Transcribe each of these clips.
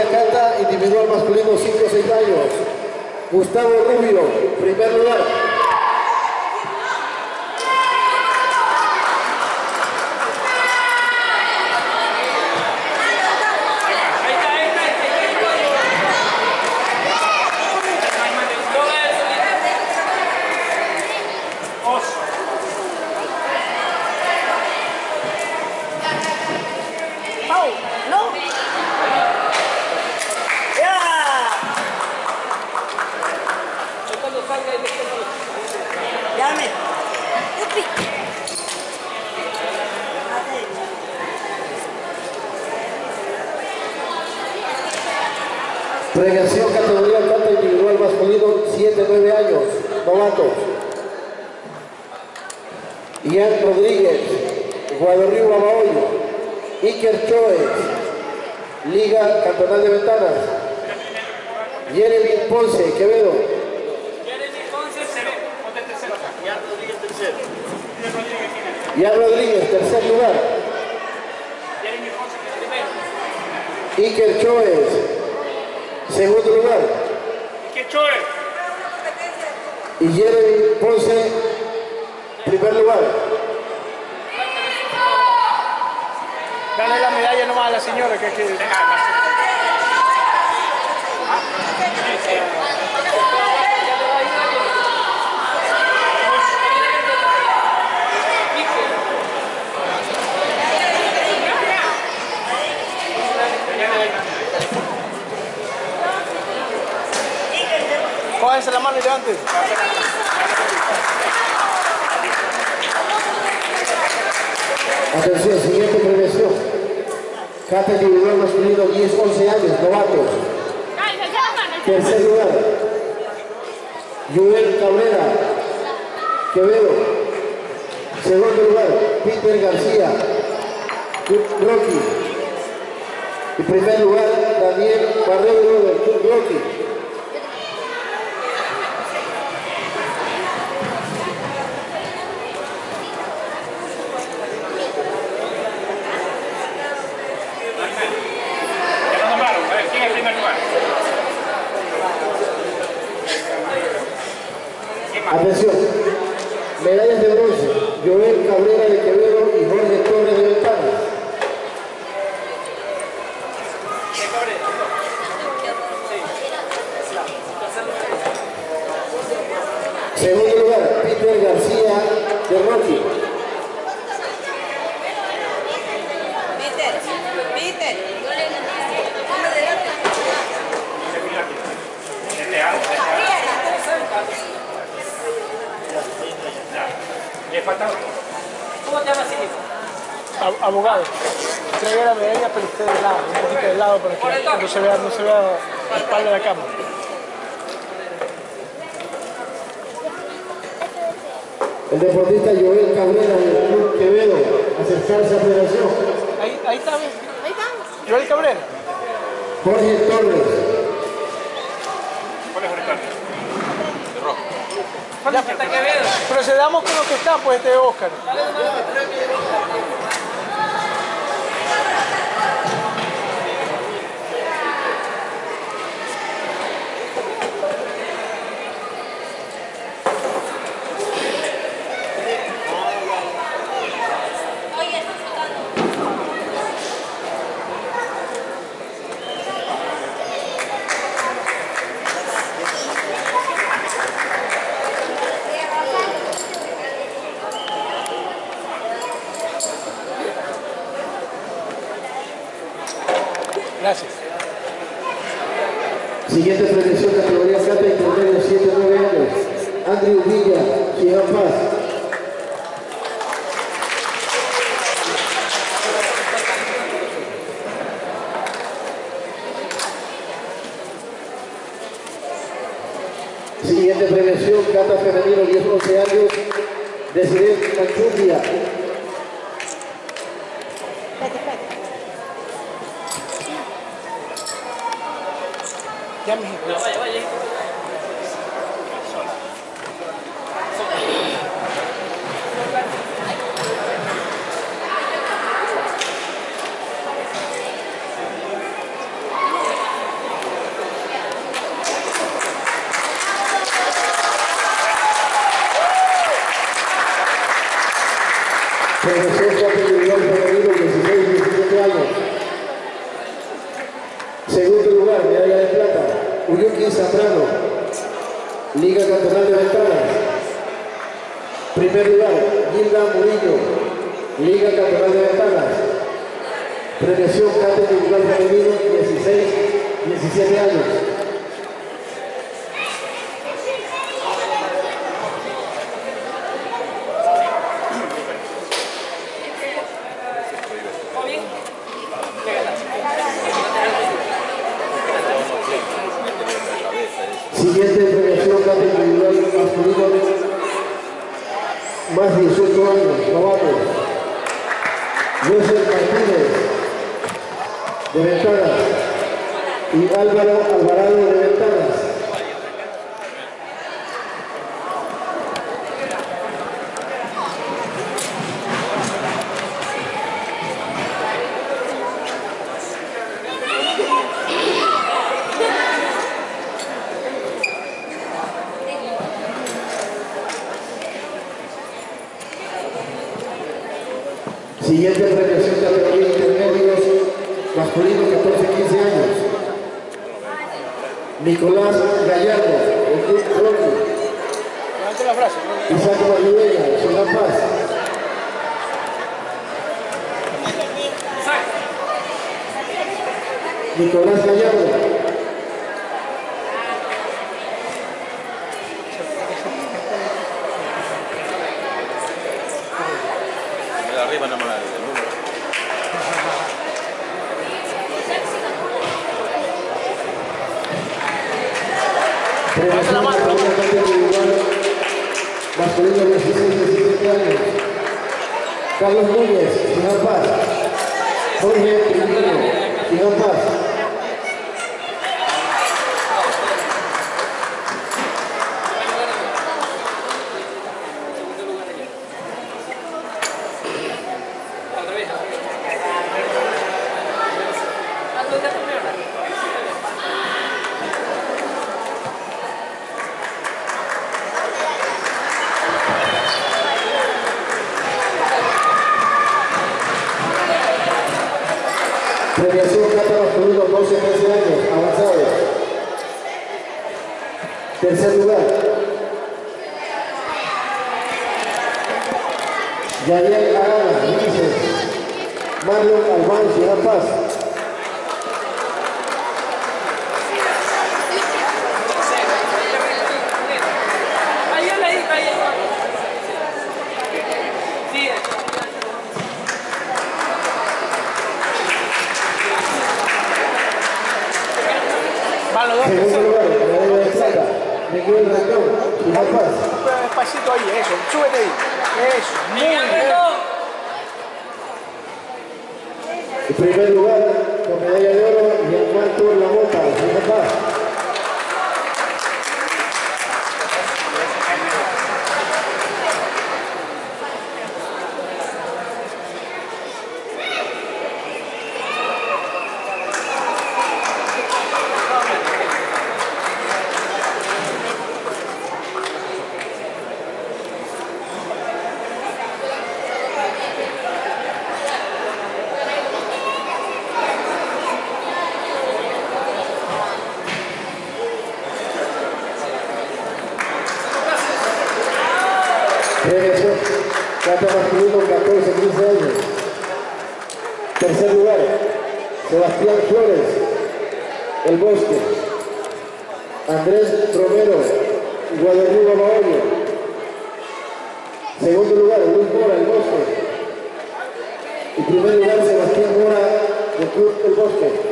categoría cata individual masculino 5 o 6 años. Gustavo Rubio, primer lugar. Premiación categoría cata individual masculino 7-9 años, novato. Ian Rodríguez, Guadalupe Babahoyo, Iker Choes, Liga Cantonal de Ventanas. Jeremy Ponce, Quevedo. Jeremy Ponce, tercero. Ponte tercero acá. Ian Rodríguez tercero. Tercer lugar. Iker Choes, segundo lugar. ¿Y qué choe? Y Jeremy Ponce, primer lugar. Dale la medalla nomás a la señora que, que La mano y. Atención, siguiente premiación. Cata individual masculino 10-11 años, novatos. Tercer lugar. Joel Cabrera, Quevedo. Segundo lugar, Peter García, Rocky. Y primer lugar, Daniel Barrero del Rocky. Ya lo nombraron. A ver, ¿quién es el primer lugar? ¿Quién más? Atención. Medallas de bronce. Joel Cabrera de Quevedo y Jorge Torres de Ventana. Segundo lugar, Peter García de Rocky. Peter, Peter. Este algo, este algo. Ya. Le falta otro. ¿Cómo te llamas, hijo? Ab- Abogado, traiga la medalla pero usted de lado, un poquito de lado para que no la espalda de la cámara. El deportista Joel Cabrera del Club Quevedo. Acercarse a federación. Ahí, ahí está. Ahí están. Joel Cabrera. Jorge Torres. ¿Cuál es Jorge De rojo. Ya, procedamos con lo que está, pues, este Oscar. Quer me reconhecer? más de 18 años, novatos. José Martínez de Ventana y Álvaro Alvarado de Hace la mano. Masculino 17 años. Carlos Núñez, Ciudad Paz. Jorge Primero, Ciudad Paz. alto ahí, eso, súbete ahí. Eso, muy bien. En primer lugar. Guadalupe Baoño. Segundo lugar, Luis Mora, el bosque. Y primer lugar, Sebastián Mora, del Club El Bosque.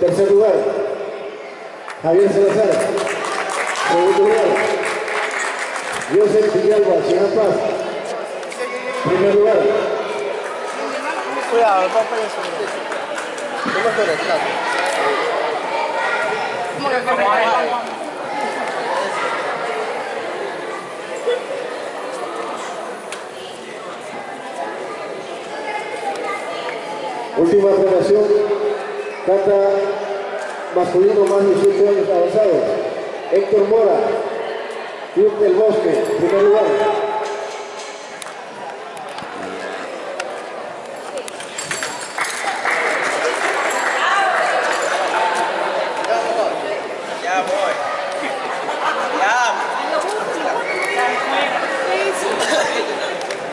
Tercer lugar, Javier Salazar. Segundo lugar, Joseph Villalba, Ciudad Paz. Primer lugar. Cuidado, vamos a eso. ¿Cómo última premiación, canta masculino más 18 años avanzados. Héctor Mora, Club del Bosque, primer lugar. Ya voy. Ya.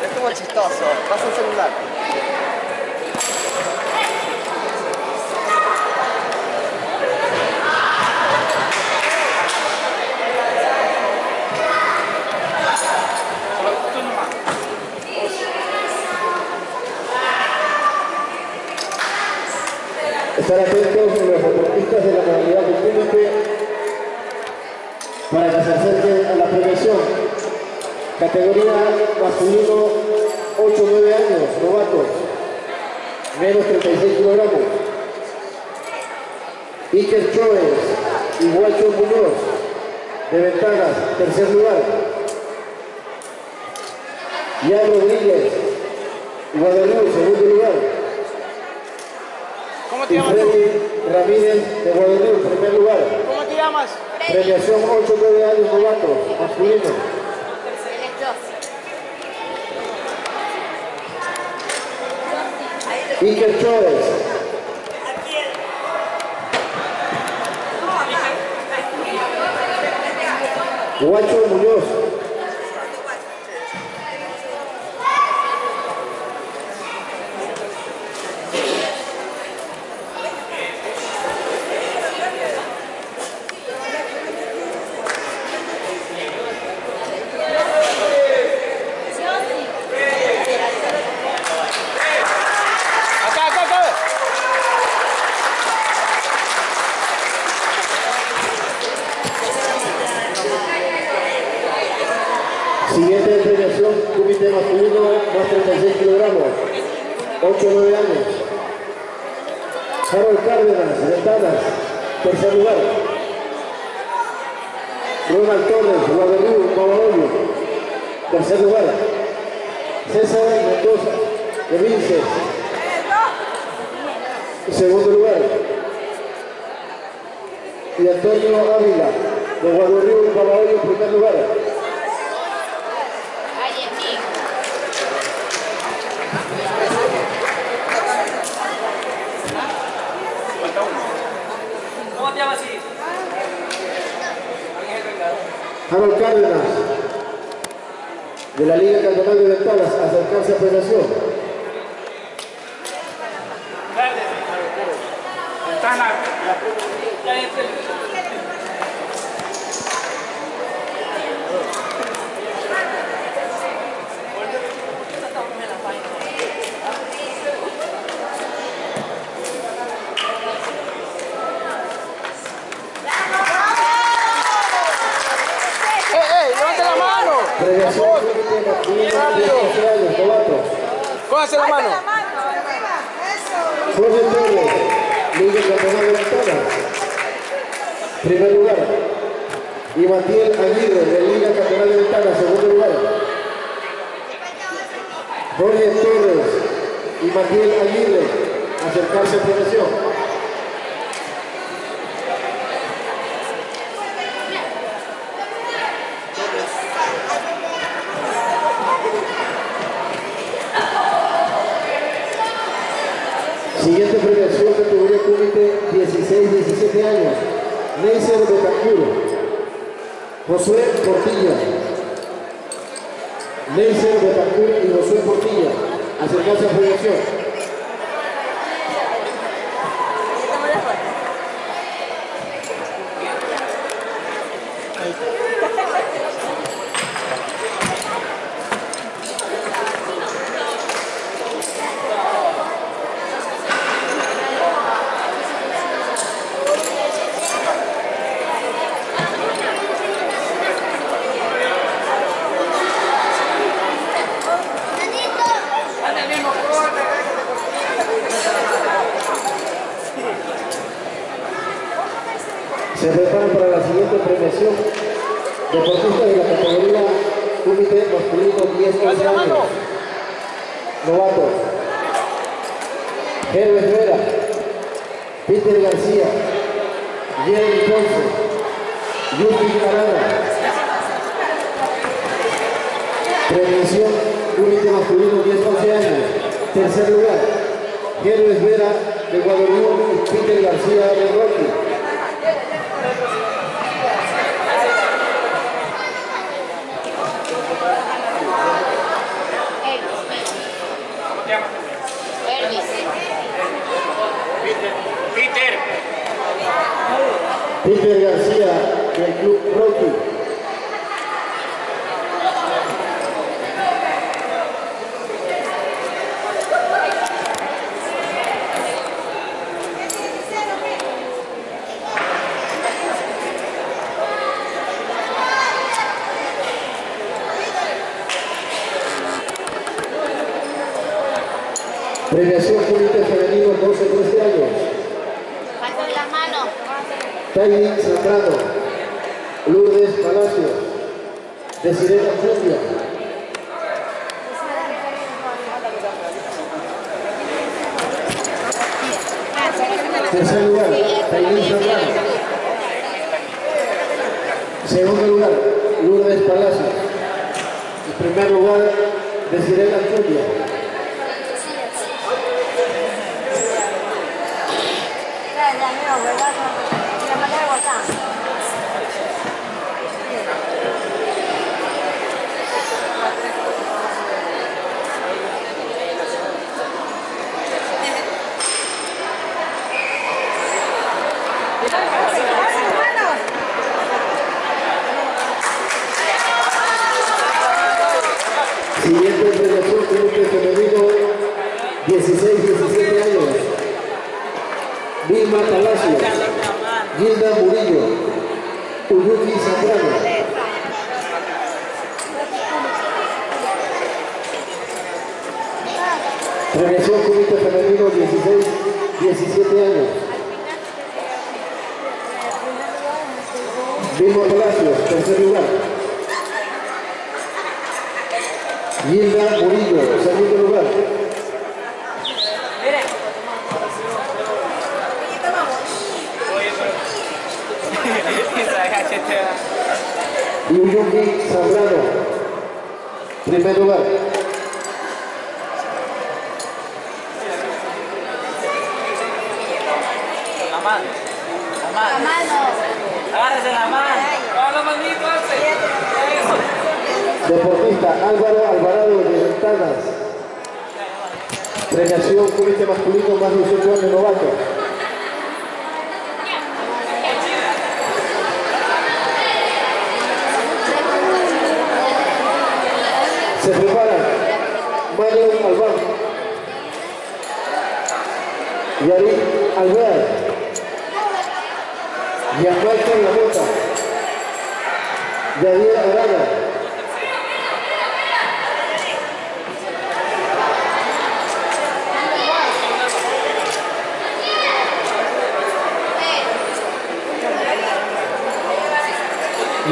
Es como chistoso. Pasa el celular. Estar atentos los deportistas de la modalidad del límite para que se acerquen a la premiación. Categoría masculino 8-9 años, novatos, menos 36 kilogramos. Iker Choes y Guacho Muñoz, de ventanas, tercer lugar. Ian Rodríguez, Guadalupe, segundo lugar. ¿Cómo te Y llamas tú? Freddy Ramírez de Guadalupe, primer lugar. ¿Cómo te llamas? Premiación 8-9 años novatos, masculino. Iker Chávez. Guacho Muñoz. Acá, acá, acá. Siguiente premiación, comité masculino, más 36 kilogramos, 8-9 años. Harold Cárdenas, Ventanas, tercer lugar. Ronald Torres, Guadalupe, Babahoyo, tercer lugar. César Mendoza, de Vinces, segundo lugar. Y Antonio Ávila, de Guadalupe, Babahoyo, primer lugar. ¿Cómo te llamas así? Harold Cárdenas, de la Liga Cantonal de Ventanas, acercarse a premiación. Verde. Ventana. Ya entré. ¡Eh, eh! ¡Levante la mano! Premiación Comité Masculino de 15 años, novatos. Cójase la mano. Jorge Torres, Liga Cantonal de Ventanas, primer lugar. Y Matiel Aguirre, de Liga Cantonal de Ventanas, segundo lugar. Jorge Torres y Matiel Aguirre, acercarse a premiación. Siguiente premiación, categoría comité 16-17 años. Neisser Betancur. Josué Portilla. Neisser Betancur y Josué Portilla. Acercarse a premiación. Siguiente premiación. Deportistas de la categoría Comité Masculino 10 Levante la mano. años. Novatos. Herbert Vera, Peter García, Jeremy Ponce, Yuki Arana. Prevención, Comité Masculino 10 11 años. Tercer lugar, Herbert Vera de Guadalupe y Peter García de Rocky. Elvis. Peter. Peter García del Rocky. Premiación Comité Femenino 12-13 años. Faltan las manos. Zambrano, Lourdes Palacios, Desiree Furia. Tercer lugar, Taini Zambrano. Segundo lugar, Lourdes Palacios. En primer lugar, Desiree Furia. Siguiente premiación, Comité Femenino 16-17 años. Vilma Palacios, Gilda Murillo, Uyuki Zambrano. Premiación Comité Femenino 16-17 años. Vilma Palacios, tercer lugar. Gilda Murillo, segundo lugar. Yuyuki Zambrano, primer lugar. La mano. La mano. La mano. Agárrese la mano. Hola, manito. Deportista Álvaro Alvarado de Ventanas. Premiación Comité Masculino más 18 años novato. Se preparan Mario Albán, Yarin Alvear, Gianmarco Lamota, Yadier Arana,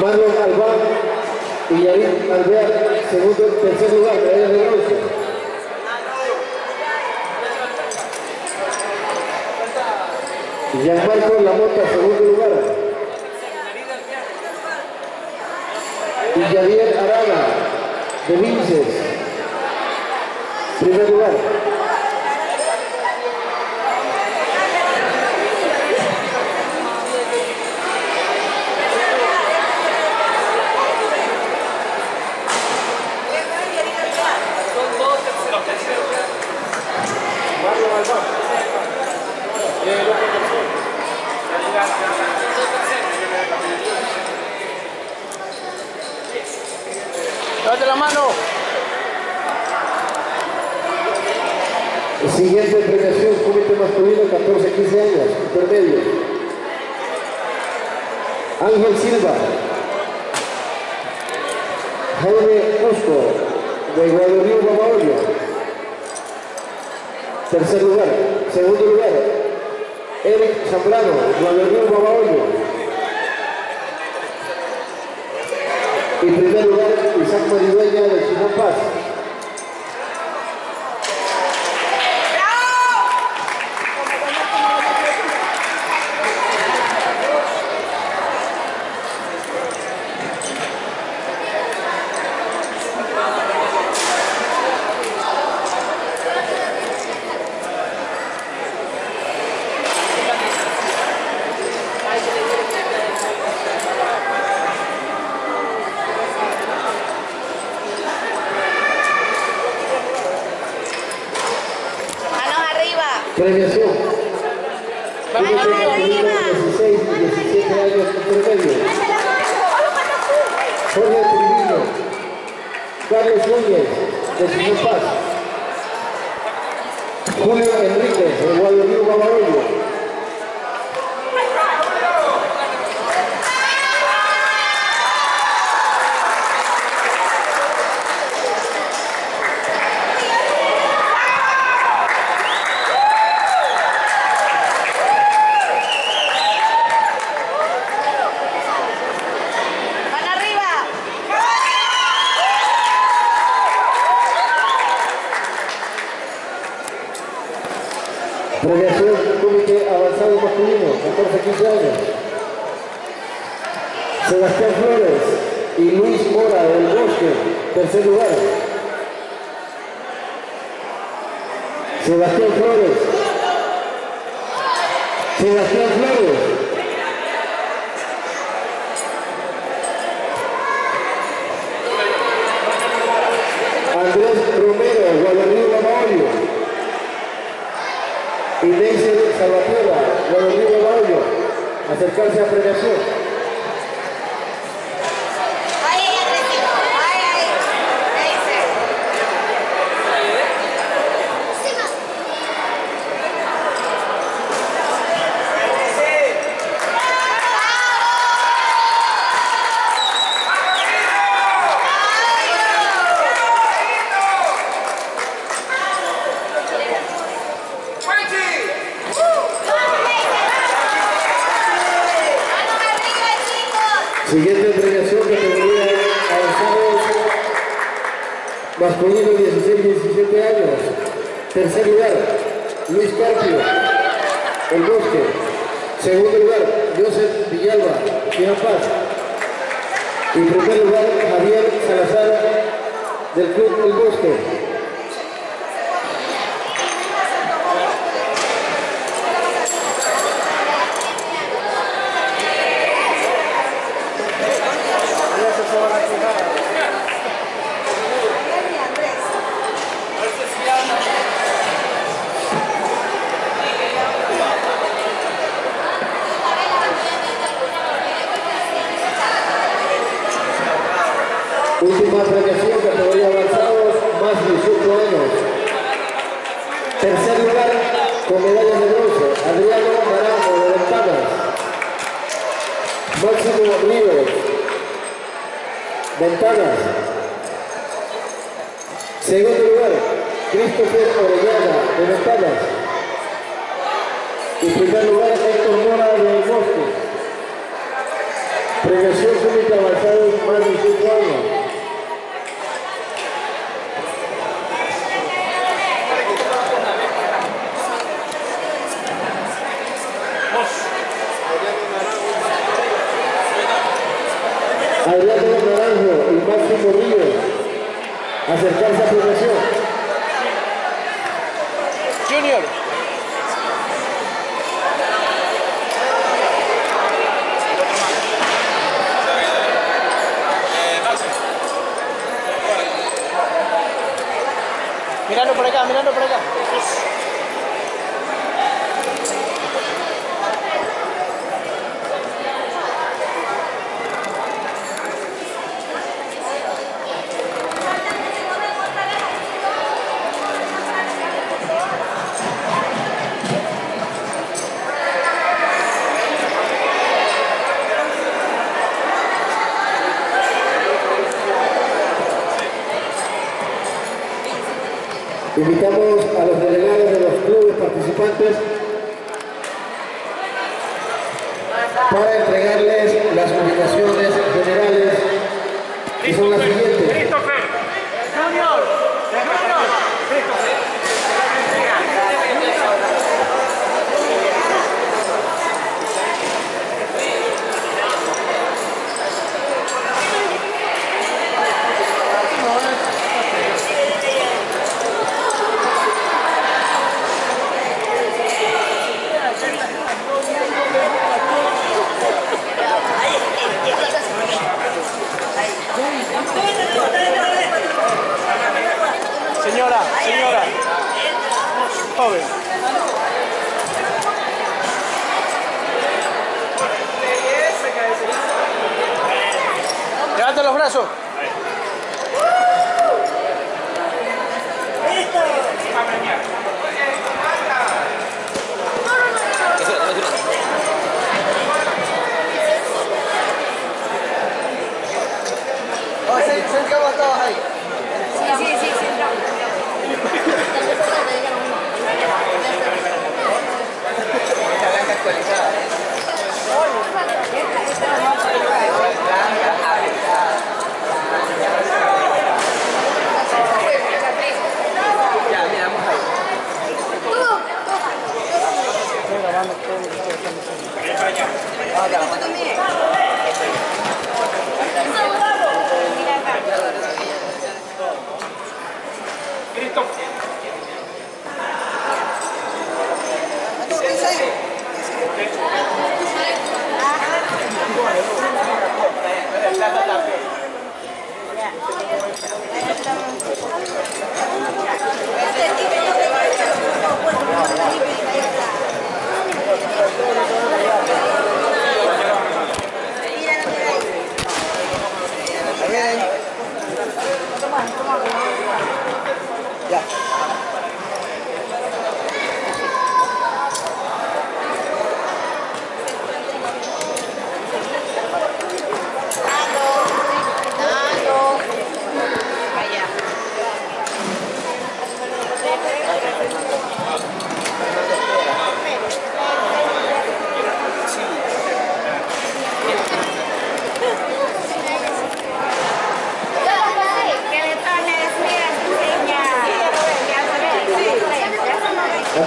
Marlon Albán y Yarin Alvear, segundo, tercer lugar, medalla de bronce. Gianmarco Lamota, segundo lugar. Y Yadier Arana, de Vinces, primer lugar. Levante la mano. Siguiente premiación, Comité Masculino, 14-15 años, intermedio. Ángel Silva. Jaime Cusco, de Guadalupe, Babahoyo. Tercer lugar. Segundo lugar, Eric Zambrano, Vladimir Babaoyo. Y primer lugar, Isaac Maridueña de Simón Paz. Premiación. Jorge Trivino. Carlos Núñez, de Paz. Julio Enríquez, de Guadalupe Salvatierra, Rodrigo Bayo, acercarse a premiación. acercarse a profesión. Ricardo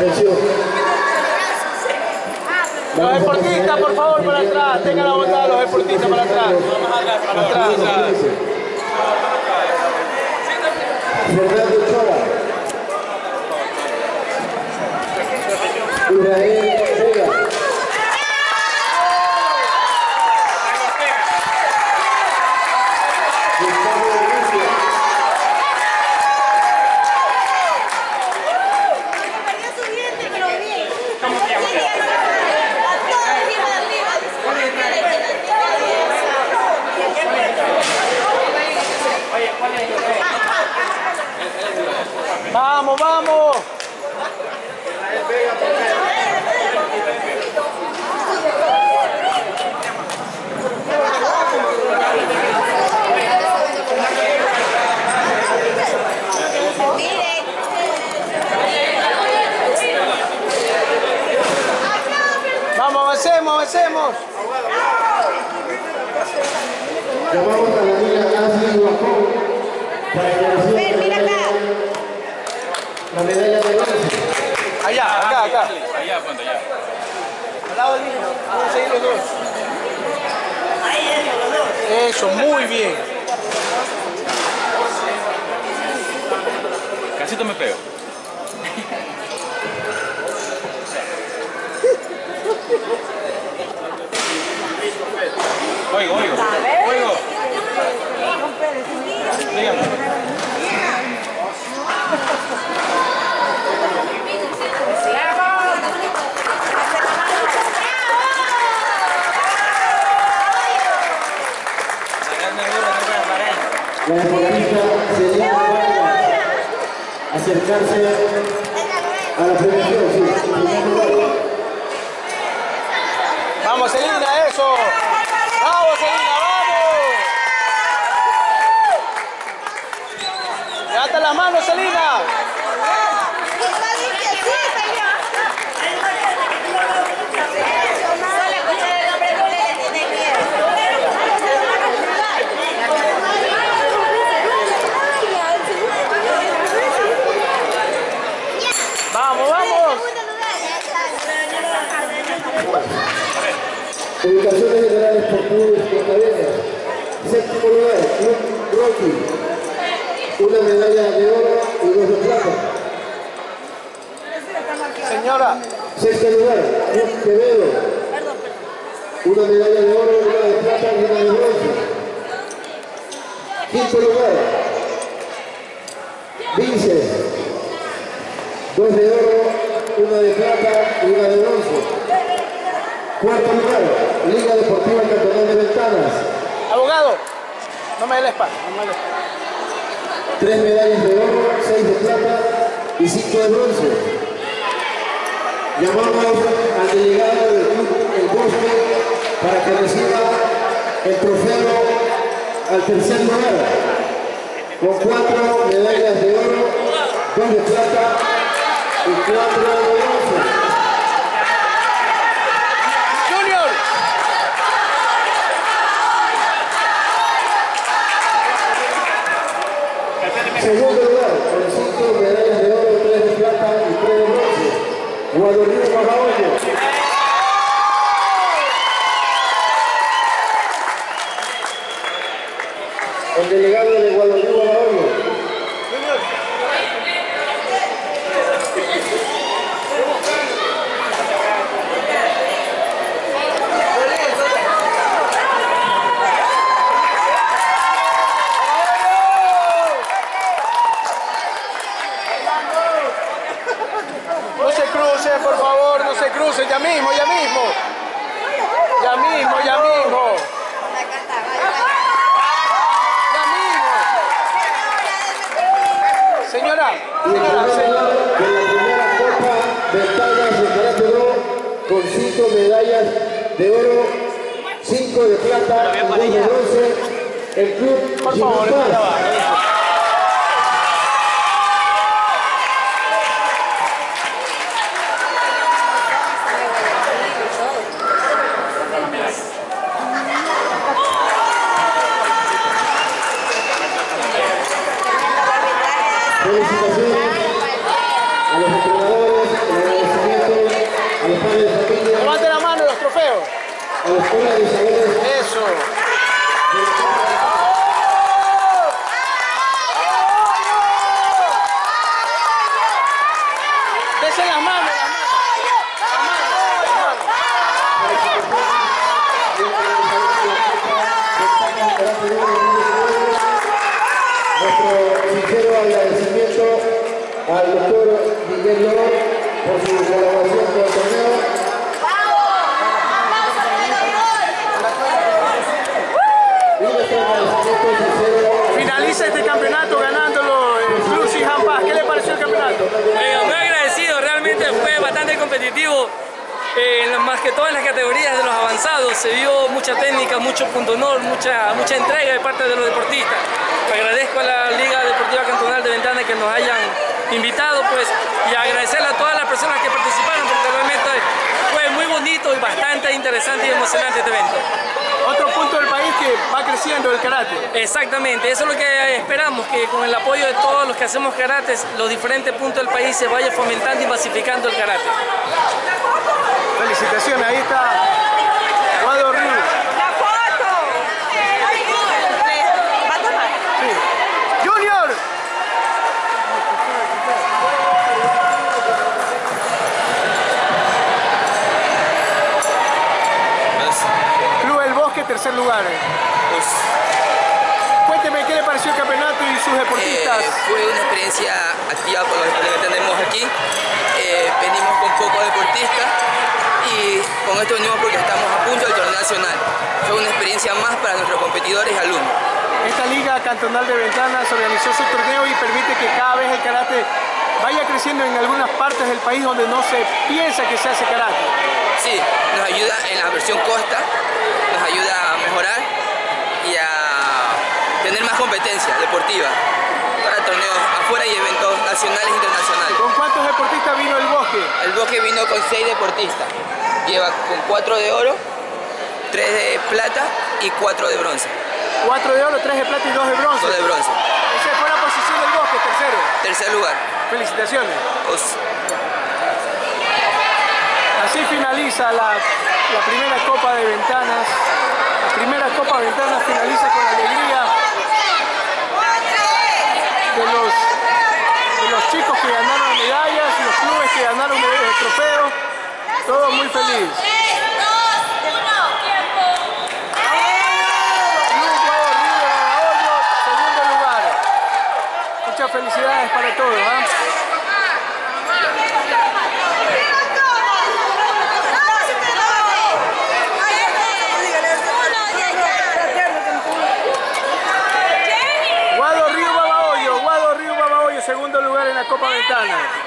Atención. Los deportistas, por favor, para atrás. Tengan la bondad, los deportistas para atrás. Para atrás. Fernando Chora. Israel Vega. Gustavo Galicia. Perdió su diente, pero bien. ¿Cómo se llama? A todo arriba, arriba. Vamos, vamos. Vamos, avancemos, avancemos. Llamamos a la niña Ashley Guajón para que reciba Ven, mira acá. la medalla de bronce. Allá, acá, acá. Allá, ponte allá. Al lado del niño. Vamos a seguir los dos. Eso, muy bien. Casito me pego. Oigo, oigo. Oigo. Dígame. La deportista Vargas. Acercarse a la premiación, Marcelina! Al tercer lugar, con cuatro medallas de oro, dos de plata y cuatro de bronce. medallas de oro, 5 de plata, 2 de. El club Por en- más que todo en las categorías de los avanzados, se vio mucha técnica, mucho punto honor, mucha, mucha entrega de parte de los deportistas. Agradezco a la Liga Deportiva Cantonal de Ventana que nos hayan invitado, pues, y agradecerle a todas las personas que participaron, porque realmente fue muy bonito y bastante interesante y emocionante este evento. Otro punto del país que va creciendo el karate. Exactamente, eso es lo que esperamos, que con el apoyo de todos los que hacemos karates, los diferentes puntos del país se vaya fomentando y masificando el karate. Felicitaciones, ahí está Guado. ¡La foto! ¿Va a tomar? Sí. Junior. Club El Bosque, tercer lugar. Pues, Cuénteme qué le pareció el campeonato y sus deportistas. eh, fue una experiencia activa por lo que tenemos aquí. Eh, venimos con pocos deportistas y con esto venimos porque estamos a punto del torneo nacional. Fue una experiencia más para nuestros competidores y alumnos. Esta liga cantonal de ventanas organizó su torneo y permite que cada vez el karate vaya creciendo en algunas partes del país donde no se piensa que se hace karate. Sí, nos ayuda en la versión costa, nos ayuda a mejorar y a tener más competencia deportiva para torneos afuera y eventos nacionales e internacionales. ¿Con cuántos deportistas vino el bosque? El bosque vino con seis deportistas. Lleva con cuatro de oro, tres de plata y cuatro de bronce. Cuatro de oro, tres de plata y dos de bronce. Dos de bronce. Esa fue la posición del bosque, tercero. Tercer lugar. Felicitaciones. Os- Así finaliza la, la primera Copa de Ventanas. La primera Copa de Ventanas finaliza con alegría los, los chicos que ganaron medallas, los clubes que ganaron el trofeo. Todo muy feliz. Club Guado Río de Babahoyo, segundo lugar. Mucha felicidades para todos. ¿ah? Guado Río Babahoyo, Guado Río Babahoyo, segundo lugar en la Copa Ventana.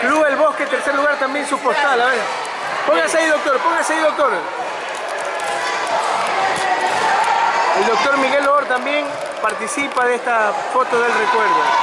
Club El Bosque, tercer lugar también su postal, a ver. Póngase ahí, doctor, póngase ahí, doctor. El doctor Miguel Or también participa de esta foto del recuerdo.